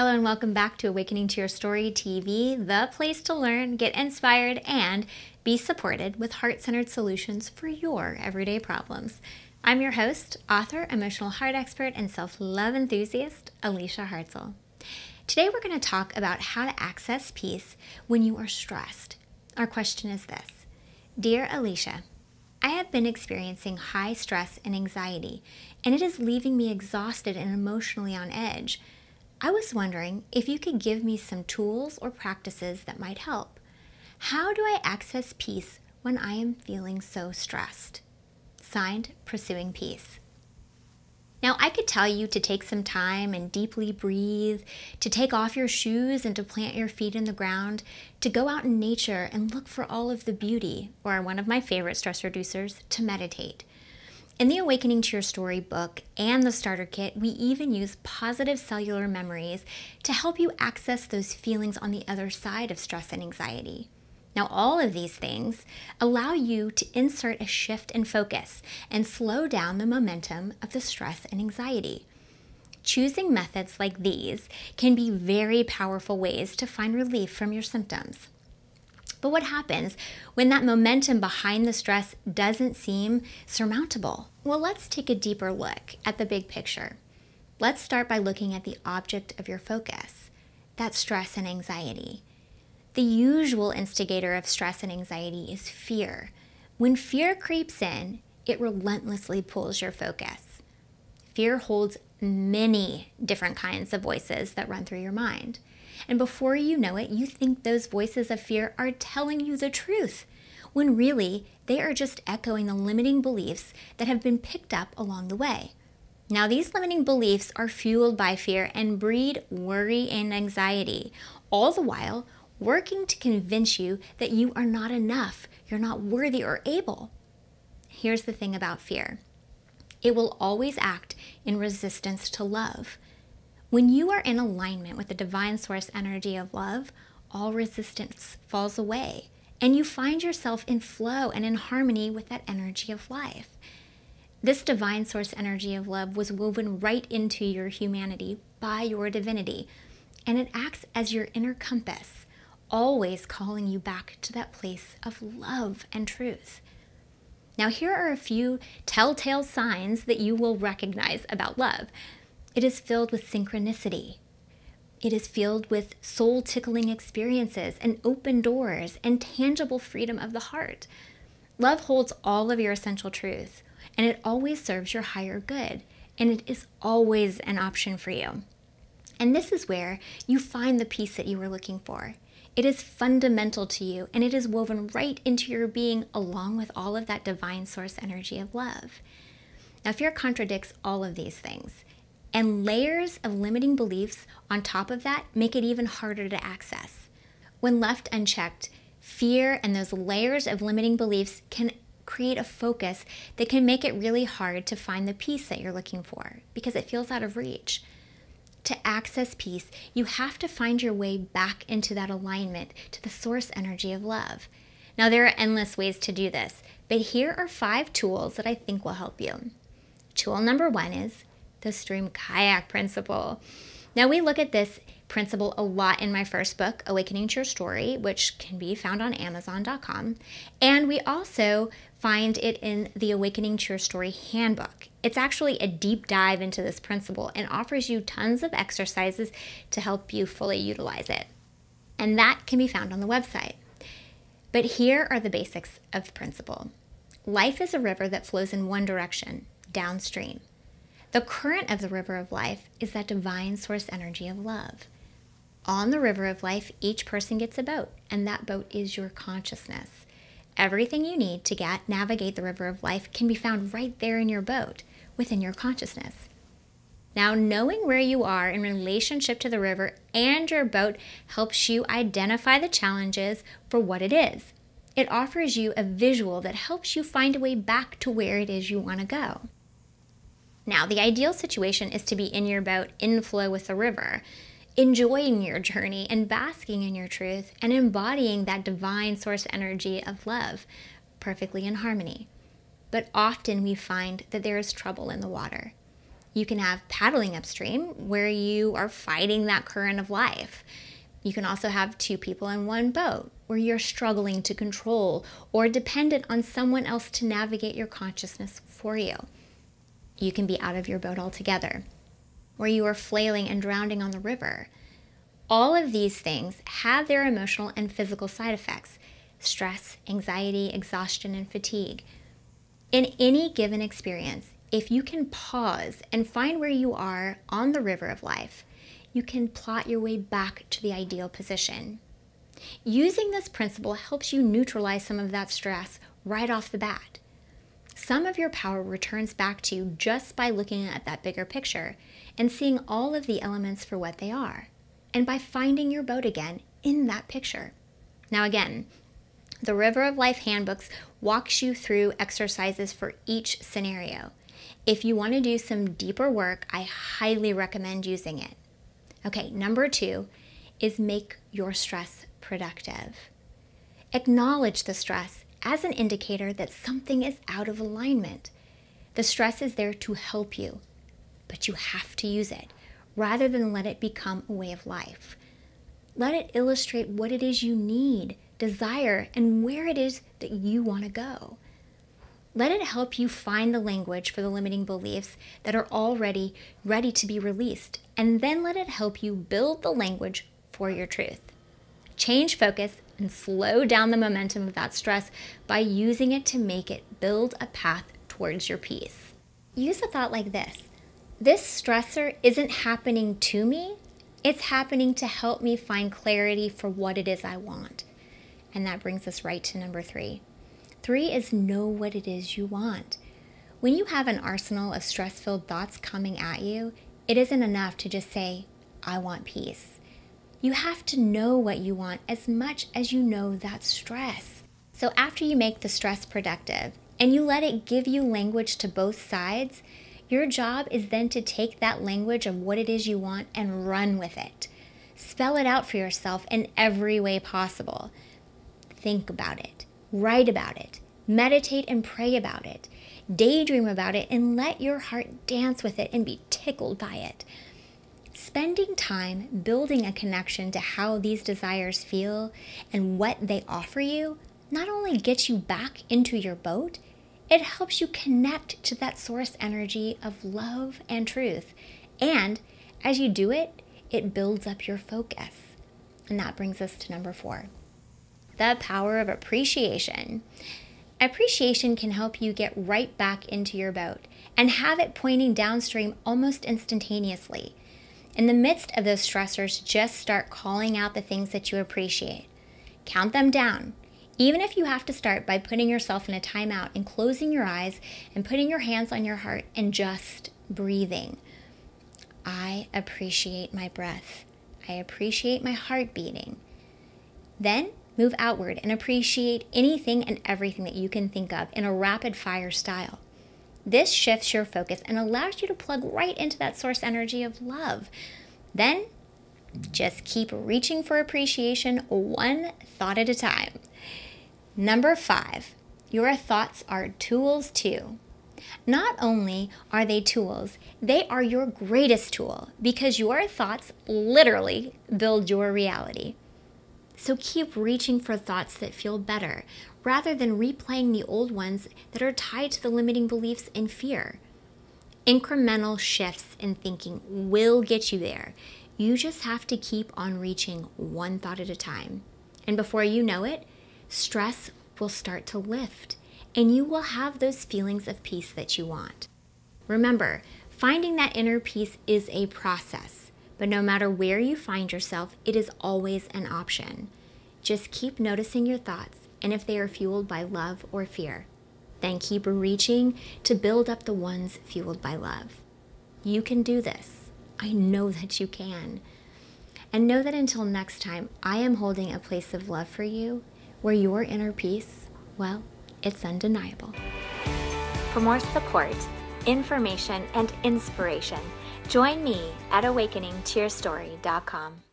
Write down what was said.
Hello and welcome back to Awakening to Your Story TV, the place to learn, get inspired, and be supported with heart centered solutions for your everyday problems. I'm your host, author, emotional heart expert, and self love enthusiast, Alicia Hartzell. Today we're going to talk about how to access peace when you are stressed. Our question is this Dear Alicia, I have been experiencing high stress and anxiety, and it is leaving me exhausted and emotionally on edge. I was wondering if you could give me some tools or practices that might help. How do I access peace when I am feeling so stressed? Signed, Pursuing Peace. Now, I could tell you to take some time and deeply breathe, to take off your shoes and to plant your feet in the ground, to go out in nature and look for all of the beauty, or one of my favorite stress reducers, to meditate. In the Awakening to Your Story book and the starter kit, we even use positive cellular memories to help you access those feelings on the other side of stress and anxiety. Now, all of these things allow you to insert a shift in focus and slow down the momentum of the stress and anxiety. Choosing methods like these can be very powerful ways to find relief from your symptoms. But what happens when that momentum behind the stress doesn't seem surmountable? Well, let's take a deeper look at the big picture. Let's start by looking at the object of your focus that's stress and anxiety. The usual instigator of stress and anxiety is fear. When fear creeps in, it relentlessly pulls your focus. Fear holds many different kinds of voices that run through your mind. And before you know it, you think those voices of fear are telling you the truth, when really they are just echoing the limiting beliefs that have been picked up along the way. Now, these limiting beliefs are fueled by fear and breed worry and anxiety, all the while working to convince you that you are not enough, you're not worthy or able. Here's the thing about fear it will always act in resistance to love. When you are in alignment with the divine source energy of love, all resistance falls away and you find yourself in flow and in harmony with that energy of life. This divine source energy of love was woven right into your humanity by your divinity, and it acts as your inner compass, always calling you back to that place of love and truth. Now, here are a few telltale signs that you will recognize about love. It is filled with synchronicity. It is filled with soul tickling experiences and open doors and tangible freedom of the heart. Love holds all of your essential truth, and it always serves your higher good, and it is always an option for you. And this is where you find the peace that you were looking for. It is fundamental to you, and it is woven right into your being along with all of that divine source energy of love. Now, fear contradicts all of these things. And layers of limiting beliefs on top of that make it even harder to access. When left unchecked, fear and those layers of limiting beliefs can create a focus that can make it really hard to find the peace that you're looking for because it feels out of reach. To access peace, you have to find your way back into that alignment to the source energy of love. Now, there are endless ways to do this, but here are five tools that I think will help you. Tool number one is the stream kayak principle. Now, we look at this principle a lot in my first book, Awakening to Your Story, which can be found on Amazon.com. And we also find it in the Awakening to Your Story handbook. It's actually a deep dive into this principle and offers you tons of exercises to help you fully utilize it. And that can be found on the website. But here are the basics of the principle life is a river that flows in one direction, downstream. The current of the river of life is that divine source energy of love. On the river of life, each person gets a boat, and that boat is your consciousness. Everything you need to get navigate the river of life can be found right there in your boat, within your consciousness. Now, knowing where you are in relationship to the river and your boat helps you identify the challenges for what it is. It offers you a visual that helps you find a way back to where it is you want to go. Now, the ideal situation is to be in your boat in flow with the river, enjoying your journey and basking in your truth and embodying that divine source energy of love perfectly in harmony. But often we find that there is trouble in the water. You can have paddling upstream, where you are fighting that current of life. You can also have two people in one boat, where you're struggling to control or dependent on someone else to navigate your consciousness for you. You can be out of your boat altogether, where you are flailing and drowning on the river. All of these things have their emotional and physical side effects stress, anxiety, exhaustion, and fatigue. In any given experience, if you can pause and find where you are on the river of life, you can plot your way back to the ideal position. Using this principle helps you neutralize some of that stress right off the bat. Some of your power returns back to you just by looking at that bigger picture and seeing all of the elements for what they are, and by finding your boat again in that picture. Now, again, the River of Life handbooks walks you through exercises for each scenario. If you want to do some deeper work, I highly recommend using it. Okay, number two is make your stress productive. Acknowledge the stress as an indicator that something is out of alignment. The stress is there to help you, but you have to use it rather than let it become a way of life. Let it illustrate what it is you need, desire, and where it is that you want to go. Let it help you find the language for the limiting beliefs that are already ready to be released, and then let it help you build the language for your truth. Change focus and slow down the momentum of that stress by using it to make it build a path towards your peace. Use a thought like this This stressor isn't happening to me, it's happening to help me find clarity for what it is I want. And that brings us right to number three Three is know what it is you want. When you have an arsenal of stress filled thoughts coming at you, it isn't enough to just say, I want peace. You have to know what you want as much as you know that stress. So after you make the stress productive and you let it give you language to both sides, your job is then to take that language of what it is you want and run with it. Spell it out for yourself in every way possible. Think about it. Write about it, meditate and pray about it, daydream about it, and let your heart dance with it and be tickled by it. Spending time building a connection to how these desires feel and what they offer you not only gets you back into your boat, it helps you connect to that source energy of love and truth. And as you do it, it builds up your focus. And that brings us to number four the power of appreciation. Appreciation can help you get right back into your boat and have it pointing downstream almost instantaneously. In the midst of those stressors, just start calling out the things that you appreciate. Count them down. Even if you have to start by putting yourself in a timeout and closing your eyes and putting your hands on your heart and just breathing. I appreciate my breath. I appreciate my heart beating. Then Move outward and appreciate anything and everything that you can think of in a rapid fire style. This shifts your focus and allows you to plug right into that source energy of love. Then just keep reaching for appreciation one thought at a time. Number five, your thoughts are tools too. Not only are they tools, they are your greatest tool because your thoughts literally build your reality. So keep reaching for thoughts that feel better rather than replaying the old ones that are tied to the limiting beliefs and fear. Incremental shifts in thinking will get you there. You just have to keep on reaching one thought at a time. And before you know it, stress will start to lift and you will have those feelings of peace that you want. Remember, finding that inner peace is a process. But no matter where you find yourself, it is always an option. Just keep noticing your thoughts and if they are fueled by love or fear. Then keep reaching to build up the ones fueled by love. You can do this. I know that you can. And know that until next time, I am holding a place of love for you where your inner peace, well, it's undeniable. For more support, information, and inspiration, Join me at awakeningtoyourstory.com.